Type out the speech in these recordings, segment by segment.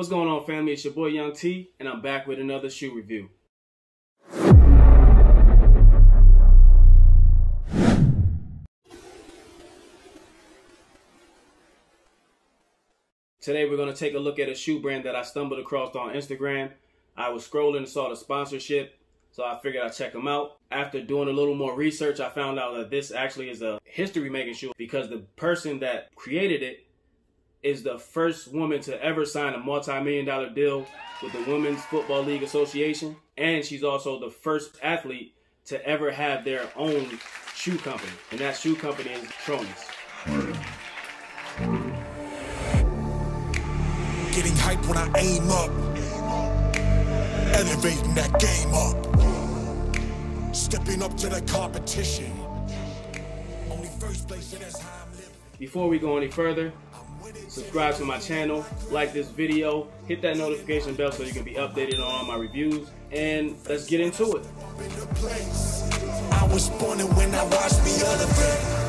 What's going on, family? It's your boy Young T, and I'm back with another shoe review. Today, we're going to take a look at a shoe brand that I stumbled across on Instagram. I was scrolling and saw the sponsorship, so I figured I'd check them out. After doing a little more research, I found out that this actually is a history making shoe because the person that created it is the first woman to ever sign a multi-million dollar deal with the Women's Football League Association. And she's also the first athlete to ever have their own shoe company. And that shoe company is Tronus. Getting hype when I aim up. Elevating that game up. Stepping up to the competition. Only first place, that's how Before we go any further, subscribe to my channel, like this video, hit that notification bell so you can be updated on all my reviews, and let's get into it. Up in the place. I was born when I watched me elevate.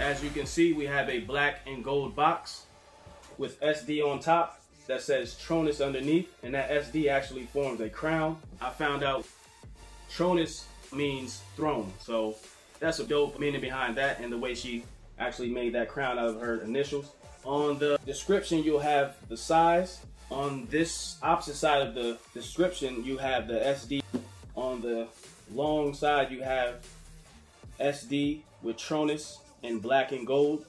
As you can see, we have a black and gold box with SD on top that says Tronus underneath, and that SD actually forms a crown. I found out Tronus means throne, so that's a dope meaning behind that and the way she actually made that crown out of her initials. On the description, you'll have the size. On this opposite side of the description, you have the SD. On the long side, you have SD with Tronus in black and gold.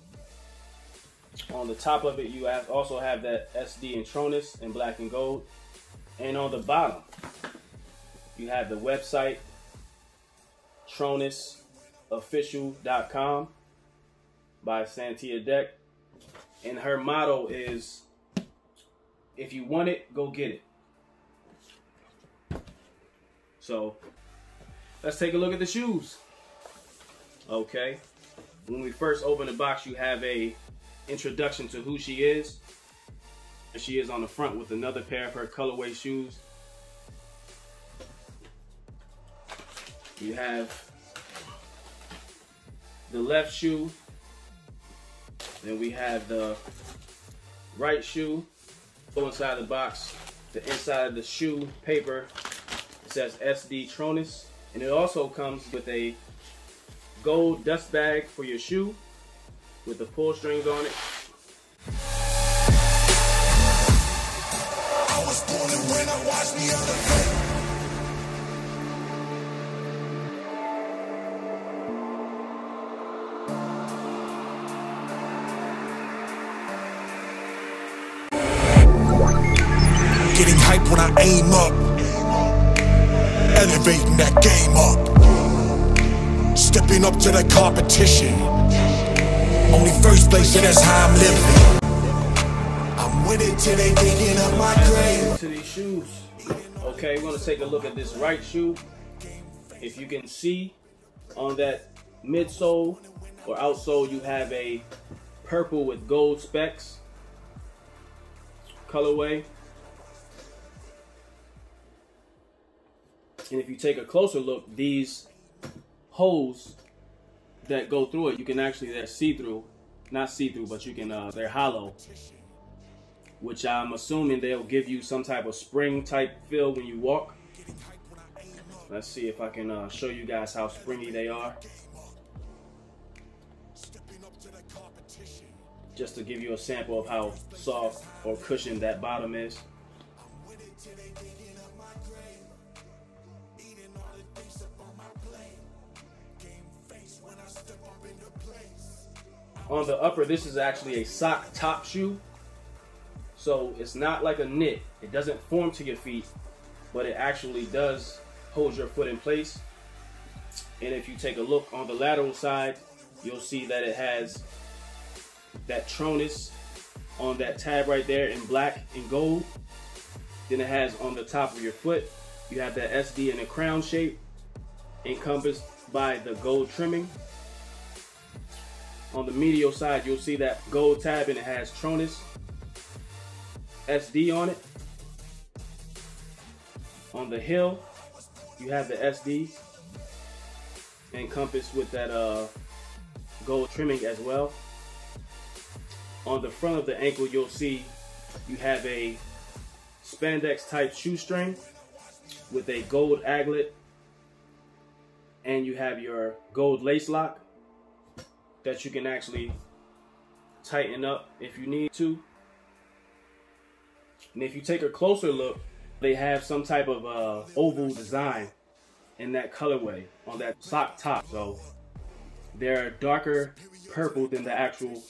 On the top of it, you have also have that SD and Tronus in black and gold. And on the bottom, you have the website tronusofficial.com by Santia Deck. And her motto is if you want it, go get it. So let's take a look at the shoes. Okay. When we first open the box, you have a introduction to who she is. And she is on the front with another pair of her colorway shoes. You have the left shoe. Then we have the right shoe. Go inside the box. The inside of the shoe paper it says SD Tronus. And it also comes with a gold dust bag for your shoe with the pull strings on it. Hype when I aim up. Elevating that game up. Stepping up to the competition. Only first place, and that's how I'm living. I'm with it till they digging up my grave. to these shoes. Okay, we're gonna take a look at this right shoe. If you can see on that midsole or outsole, you have a purple with gold specks colorway. And if you take a closer look, these holes that go through it, you can actually they're see-through, not see-through, but you can uh, they're hollow which I'm assuming they'll give you some type of spring type feel when you walk. Let's see if I can uh, show you guys how springy they are. Just to give you a sample of how soft or cushioned that bottom is. On the upper, this is actually a sock top shoe. So it's not like a knit. It doesn't form to your feet, but it actually does hold your foot in place. And if you take a look on the lateral side, you'll see that it has that Tronus on that tab right there in black and gold. Then it has on the top of your foot, you have that SD in a crown shape encompassed by the gold trimming. On the medial side, you'll see that gold tab and it has Tronus SD on it. On the hill, you have the SD encompassed with that uh, gold trimming as well. On the front of the ankle, you'll see you have a spandex type shoestring with a gold aglet and you have your gold lace lock that you can actually tighten up if you need to. And if you take a closer look, they have some type of uh, oval design in that colorway on that sock top. So they're darker purple than the actual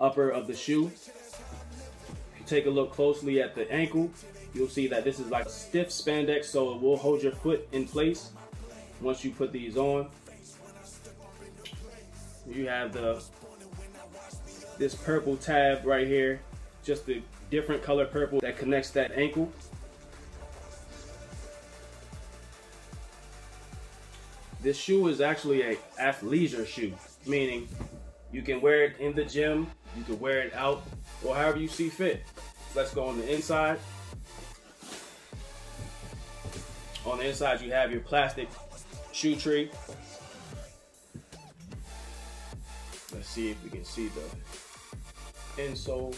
upper of the shoe. If you take a look closely at the ankle, you'll see that this is like a stiff spandex, so it will hold your foot in place once you put these on. You have the this purple tab right here, just the different color purple that connects that ankle. This shoe is actually a athleisure shoe, meaning you can wear it in the gym, you can wear it out, or however you see fit. Let's go on the inside. On the inside, you have your plastic shoe tree. See if we can see the insole.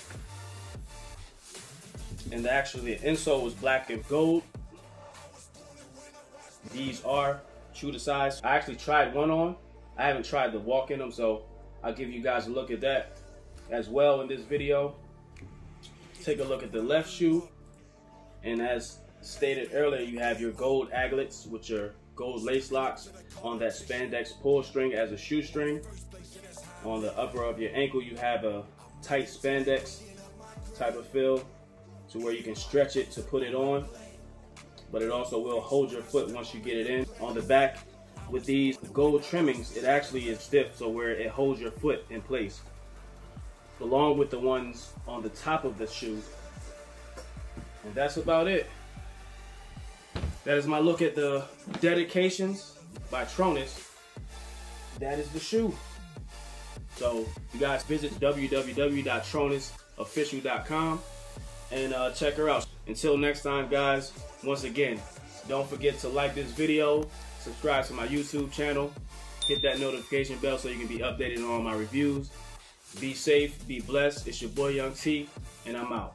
And actually, the insole was black and gold. These are true to size. I actually tried one on. I haven't tried the walk in them, so I'll give you guys a look at that as well in this video. Take a look at the left shoe. And as stated earlier, you have your gold aglets, which are gold lace locks on that spandex pull string as a shoestring. On the upper of your ankle, you have a tight spandex type of feel to where you can stretch it to put it on but it also will hold your foot once you get it in. On the back, with these gold trimmings, it actually is stiff, so where it holds your foot in place. Along with the ones on the top of the shoe. And that's about it. That is my look at the dedications by Tronus. That is the shoe. So you guys visit www.tronusofficial.com and uh, check her out. Until next time, guys, once again, don't forget to like this video, subscribe to my YouTube channel, hit that notification bell so you can be updated on all my reviews. Be safe, be blessed. It's your boy Young T, and I'm out.